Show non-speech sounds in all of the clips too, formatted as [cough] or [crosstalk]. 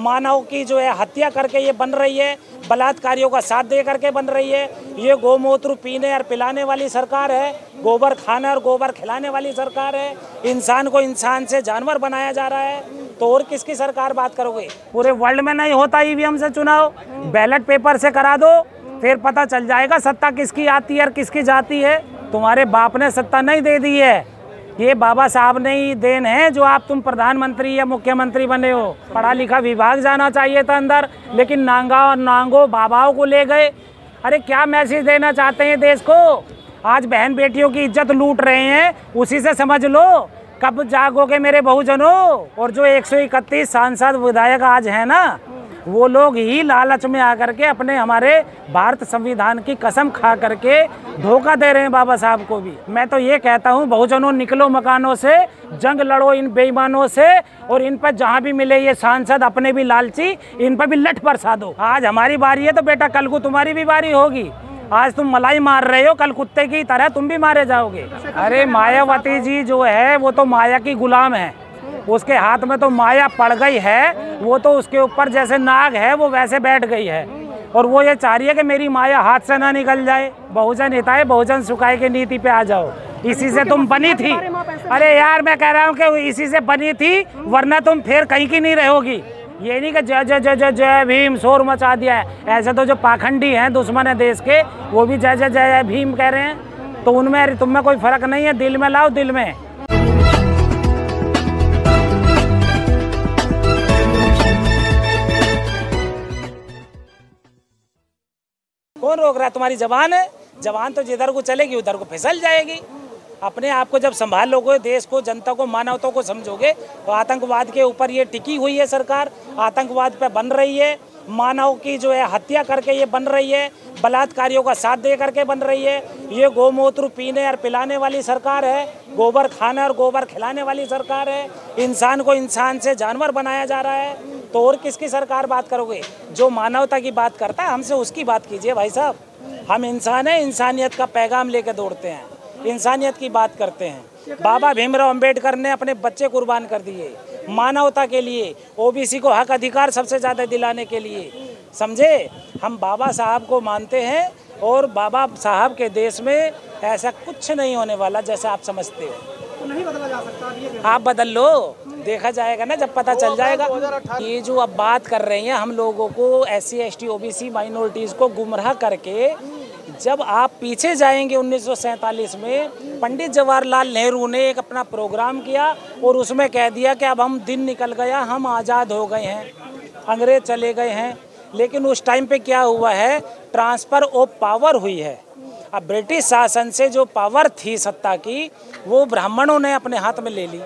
मानव की जो है हत्या करके ये बन रही है, बलात्कारियों का साथ दे करके बन रही है। ये गोमूत्र पीने और पिलाने वाली सरकार है, गोबर खाने और गोबर खिलाने वाली सरकार है। इंसान को इंसान से जानवर बनाया जा रहा है। तो और किसकी सरकार बात करोगे? पूरे वर्ल्ड में नहीं होता ईवीएम से चुनाव। बैलेट पेपर से करा दो, फिर पता चल जाएगा सत्ता किसकी आती है और किसकी जाती है। तुम्हारे बाप ने सत्ता नहीं दे दी है। ये बाबा साहब ने ही देन है जो आप तुम प्रधानमंत्री या मुख्यमंत्री बने हो। पढ़ा लिखा विभाग जाना चाहिए था अंदर, लेकिन नांगा और नांगो बाबाओं को ले गए। अरे क्या मैसेज देना चाहते हैं देश को? आज बहन बेटियों की इज़्ज़त लूट रहे हैं, उसी से समझ लो। कब जागोगे मेरे बहुजनों? और जो 131 सांसद विधायक आज है ना, वो लोग ही लालच में आकर के अपने हमारे भारत संविधान की कसम खा करके धोखा दे रहे हैं बाबा साहब को भी। मैं तो ये कहता हूँ, बहुजनों निकलो मकानों से, जंग लड़ो इन बेईमानों से, और इन पर जहाँ भी मिले ये सांसद, अपने भी लालची, इन पर भी लठ बरसा दो। आज हमारी बारी है तो बेटा, कल को तुम्हारी भी बारी होगी। आज तुम मलाई मार रहे हो, कल कुत्ते की तरह तुम भी मारे जाओगे। अरे मायावती जी जो है, वो तो माया की गुलाम है। उसके हाथ में तो माया पड़ गई है, वो तो उसके ऊपर जैसे नाग है, वो वैसे बैठ गई है। और वो ये चाह रही है कि मेरी माया हाथ से ना निकल जाए। बहुजन हिताए बहुजन सुखाए की नीति पे आ जाओ। इसी से तुम बनी थी। अरे यार मैं कह रहा हूँ कि इसी से बनी थी वरना तुम फिर कहीं की नहीं रहोगी। ये नहीं कि जय जय जय जय जय भीम शोर मचा दिया है। ऐसे तो जो पाखंडी हैं दुश्मन है देश के वो भी जय जय जय भीम कह रहे हैं। तो उनमें तुम में कोई फ़र्क नहीं है? दिल में लाओ दिल में। कौन रोक रहा तुम्हारी जबान है। जवान तो जिधर को चलेगी, उधर को फिसल जाएगी। अपने आप को जब संभाल लोगे देश को, जनता को, मानवता को समझोगे तो आतंकवाद के ऊपर ये टिकी हुई है सरकार। आतंकवाद पे बन रही है। मानव की जो है हत्या करके ये बन रही है, बलात्कारियों का साथ दे करके बन रही है। ये गोमूत्र पीने और पिलाने वाली सरकार है, गोबर खाने और गोबर खिलाने वाली सरकार है। इंसान को इंसान से जानवर बनाया जा रहा है। तो और किसकी सरकार बात करोगे? जो मानवता की बात करता है, हमसे उसकी बात कीजिए भाई साहब। हम इंसान हैं, इंसानियत का पैगाम लेकर दौड़ते हैं। इंसानियत की बात करते हैं। बाबा भीमराव अंबेडकर ने अपने बच्चे कुर्बान कर दिए। मानवता के लिए ओबीसी को हक अधिकार सबसे ज़्यादा दिलाने के लिए। समझे? हम बाबा साहब को मानते हैं और बाबा साहब के देश में ऐसा कुछ नहीं होने वाला जैसा आप समझते हो। तो नहीं बदला जा सकता ये आप बदल लो। देखा जाएगा ना जब पता चल जाएगा ये जो अब बात कर रहे हैं हम लोगों को S C S T O B C minorities को गुमराह करके जब आप पीछे जाएँगे 1947 में, पंडित जवाहरलाल नेहरू ने एक अपना प्रोग्राम किया और उसमें कह दिया कि अब हम दिन निकल गया, हम आज़ाद हो गए हैं, अंग्रेज़ चले गए हैं। लेकिन उस टाइम पे क्या हुआ है? ट्रांसफ़र ऑफ़ पावर हुई है। अब ब्रिटिश शासन से जो पावर थी सत्ता की, वो ब्राह्मणों ने अपने हाथ में ले ली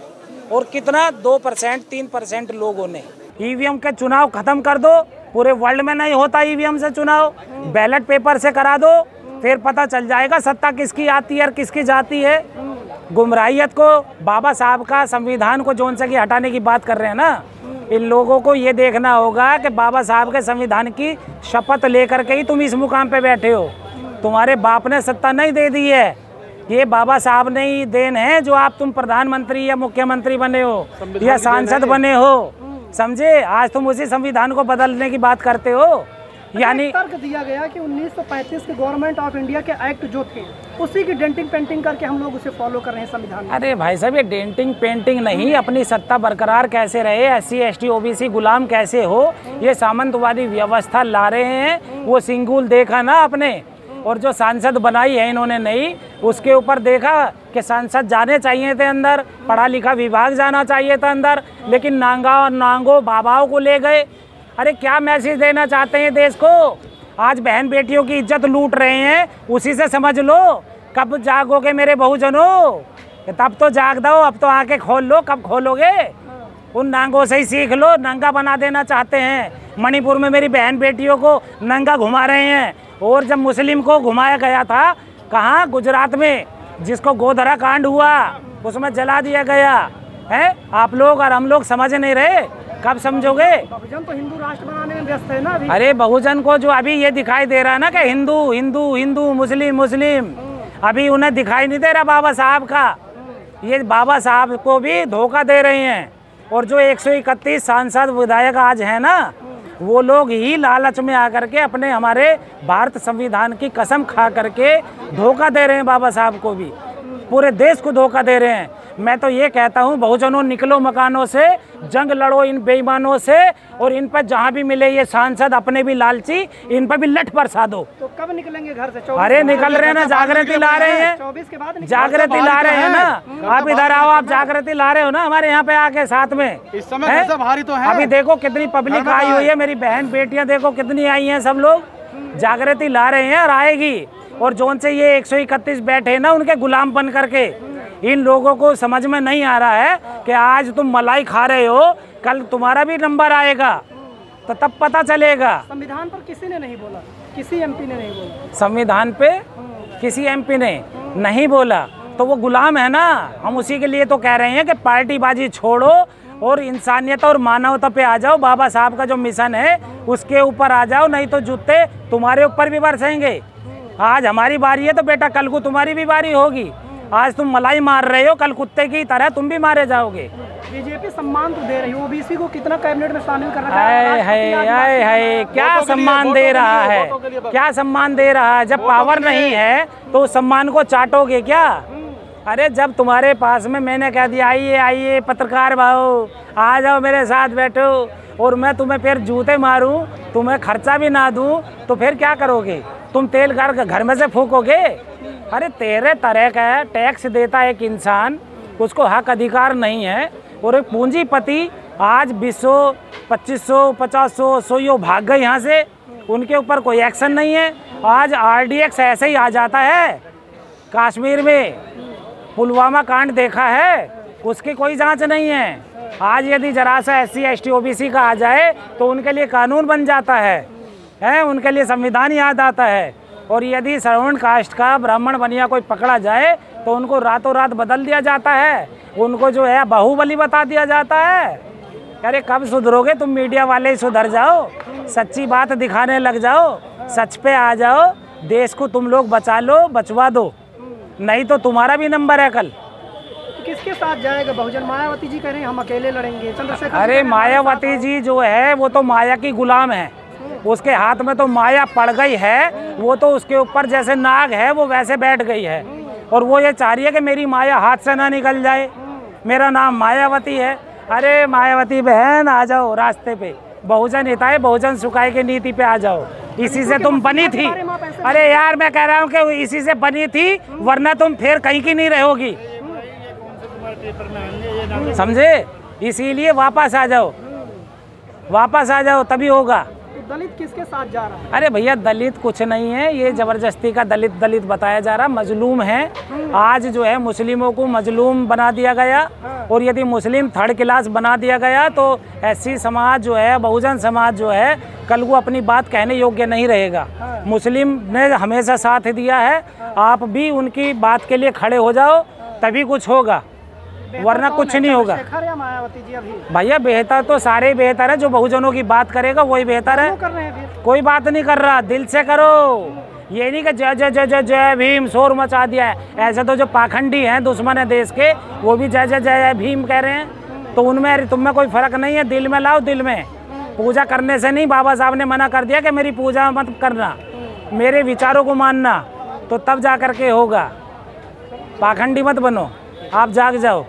और कितना? दो परसेंट, तीन परसेंट लोगों ने। ईवीएम के चुनाव खत्म कर दो, पूरे वर्ल्ड में नहीं होता ईवीएम से चुनाव। बैलेट पेपर से करा दो फिर पता चल जाएगा सत्ता किसकी आती है और किसकी जाती है। गुमराहियत को बाबा साहब का संविधान को जोन से की हटाने की बात कर रहे हैं ना। इन लोगों को ये देखना होगा कि बाबा साहब के संविधान की शपथ लेकर के ही तुम इस मुकाम पे बैठे हो। तुम्हारे बाप ने सत्ता नहीं दे दी है। ये बाबा साहब ने ही देन है जो आप तुम प्रधानमंत्री या मुख्यमंत्री बने हो या सांसद बने हो। समझे? आज तुम उसी संविधान को बदलने की बात करते हो। [laughs] यानी तर्क दिया गया कि 1935 के गवर्नमेंट ऑफ़ इंडिया के एक्ट जो थे उसी की डेंटिंग पेंटिंग करके हम लोग उसे फॉलो कर रहे हैं संविधान अरे भाई साहब ये डेंटिंग पेंटिंग नहीं अपनी सत्ता बरकरार कैसे रहे? S C S T O B C गुलाम कैसे हो? ये सामंतवादी व्यवस्था ला रहे हैं वो सिंगुल देखा ना अपने और जो सांसद बनाई है इन्होंने नई उसके ऊपर देखा कि सांसद जाने चाहिए थे अंदर पढ़ा लिखा विभाग जाना चाहिए था अंदर लेकिन नांगा और नांगो बाबाओं को ले गए अरे क्या मैसेज देना चाहते हैं देश को? आज बहन बेटियों की इज़्ज़त लूट रहे हैं, उसी से समझ लो। कब जागोगे मेरे बहुजनों? तब तो जाग दो अब तो आके खोल लो, कब खोलोगे? उन नांगों से ही सीख लो, नंगा बना देना चाहते हैं। मणिपुर में मेरी बहन बेटियों को नंगा घुमा रहे हैं। और जब मुस्लिम को घुमाया गया था, कहाँ? गुजरात में, जिसको गोधरा कांड हुआ, उसमें जला दिया गया। है? आप लोग और हम लोग समझ नहीं रहे? कब समझोगे? बहुजन तो हिंदू राष्ट्र बनाने में व्यस्त है ना अभी? अरे बहुजन को जो अभी ये दिखाई दे रहा है ना कि हिंदू हिंदू हिंदू मुस्लिम मुस्लिम अभी उन्हें दिखाई नहीं दे रहा बाबा साहब का। ये बाबा साहब को भी धोखा दे रहे हैं। और जो 131 सांसद विधायक आज हैं ना वो लोग ही लालच में आकर के अपने हमारे भारत संविधान की कसम खा करके धोखा दे रहे हैं बाबा साहब को भी। पूरे देश को धोखा दे रहे हैं। मैं तो ये कहता हूँ बहुजनों निकलो मकानों से जंग लड़ो इन बेईमानों से और इन पर जहाँ भी मिले ये सांसद अपने भी लालची इन पर भी लठ बरसा दो। तो कब निकलेंगे घर से? अरे निकल रहे हैं ना जागृति ला रहे हैं। चौबीस के बाद जागृति ला रहे हैं ना। आप इधर आओ आप जागृति ला रहे हो ना हमारे यहाँ पे आके साथ में। इस समय से भारी तो है। अभी देखो कितनी पब्लिक आई हुई है मेरी बहन बेटियाँ देखो कितनी आई हैं सब लोग। जागृति ला रहे हैं और आएगी। और जोन से ये 131 बैठे हैं ना उनके गुलाम बन करके। इन लोगों को समझ में नहीं आ रहा है कि आज तुम मलाई खा रहे हो कल तुम्हारा भी नंबर आएगा तो तब पता चलेगा। संविधान पर किसी ने नहीं बोला किसी एमपी ने नहीं बोला। संविधान पे किसी एमपी ने नहीं बोला तो वो गुलाम है ना? हम उसी के लिए तो कह रहे हैं कि पार्टीबाजी छोड़ो और इंसानियत और मानवता पे आ जाओ बाबा साहब का जो मिशन है उसके ऊपर आ जाओ नहीं तो जूते तुम्हारे ऊपर भी बरसेंगे। आज हमारी बारी है तो बेटा कल को तुम्हारी भी बारी होगी। आज तुम मलाई मार रहे हो कल कुत्ते की तरह तुम भी मारे जाओगे। बीजेपी सम्मान तो दे रही है ओबीसी को कितना कैबिनेट में शामिल कर रखा हाय है हाय हाय क्या सम्मान दे रहा है। क्या सम्मान दे रहा है? जब पावर नहीं है तो उस सम्मान को चाटोगे क्या? अरे जब तुम्हारे पास में मैंने कह दिया आइए आइए पत्रकार भाओ आ जाओ मेरे साथ बैठो और मैं तुम्हें फिर जूते मारूं तुम्हें खर्चा भी ना दूँ तो फिर क्या करोगे? तुम तेल घर घर में से फूकोगे? अरे तेरे तरह का टैक्स देता एक इंसान, उसको हक अधिकार नहीं है, और एक पूंजीपति आज बीस सौ पच्चीस सौ पचास सौ सौ यो भाग गए यहाँ से, उनके ऊपर कोई एक्शन नहीं है। आज आरडीएक्स ऐसे ही आ जाता है, कश्मीर में, पुलवामा कांड देखा है, उसकी कोई जाँच नहीं है। आज यदि जरा सा S C S T O B C का आ जाए तो उनके लिए कानून बन जाता है, हैं, उनके लिए संविधान याद आता है। और यदि श्रवण कास्ट का ब्राह्मण बनिया कोई पकड़ा जाए तो उनको रातों रात बदल दिया जाता है। उनको जो है बाहुबली बता दिया जाता है। अरे कब सुधरोगे तुम मीडिया वाले? ही सुधर जाओ। सच्ची बात दिखाने लग जाओ। सच पे आ जाओ। देश को तुम लोग बचा लो बचवा दो। नहीं तो तुम्हारा भी नंबर है कल। किसके साथ जाएगा? बहुजन मायावती जी कह रहे हैं हम अकेले लड़ेंगे। चंद्रशेखर अरे मायावती जी जो है वो तो माया की गुलाम है। उसके हाथ में तो माया पड़ गई है वो तो उसके ऊपर जैसे नाग है वो वैसे बैठ गई है। और वो ये चाह रही है कि मेरी माया हाथ से ना निकल जाए। मेरा नाम मायावती है। अरे मायावती बहन आ जाओ रास्ते पे। बहुजन हिताए बहुजन सुखाए की नीति पे आ जाओ। इसी से तुम बनी थी। अरे यार मैं कह रहा हूँ कि इसी से बनी थी वरना तुम फिर कहीं की नहीं रहोगी। समझे? इसीलिए वापस आ जाओ। वापस आ जाओ तभी होगा। दलित किसके साथ जा रहा है? अरे भैया दलित कुछ नहीं है। ये ज़बरदस्ती का दलित दलित बताया जा रहा। मजलूम है। आज जो है मुस्लिमों को मजलूम बना दिया गया। और यदि मुस्लिम थर्ड क्लास बना दिया गया तो ऐसी समाज जो है बहुजन समाज जो है कल वो अपनी बात कहने योग्य नहीं रहेगा। मुस्लिम ने हमेशा साथ दिया है। आप भी उनकी बात के लिए खड़े हो जाओ तभी कुछ होगा। वरना कुछ नहीं होगा। मायावती जी अभी। भैया बेहतर तो सारे ही बेहतर है जो बहुजनों की बात करेगा वही बेहतर है। कोई बात नहीं कर रहा दिल से करो। ये नहीं कि जय जय जय जय जय भीम शोर मचा दिया है। ऐसे तो जो पाखंडी हैं दुश्मन है देश के वो भी जय जय जय भीम कह रहे हैं। तो उनमें तुम में कोई फ़र्क नहीं है दिल में लाओ दिल में। पूजा करने से नहीं बाबा साहब ने मना कर दिया कि मेरी पूजा मत करना। मेरे विचारों को मानना तो तब जा कर के होगा। पाखंडी मत बनो। आप जाग जाओ।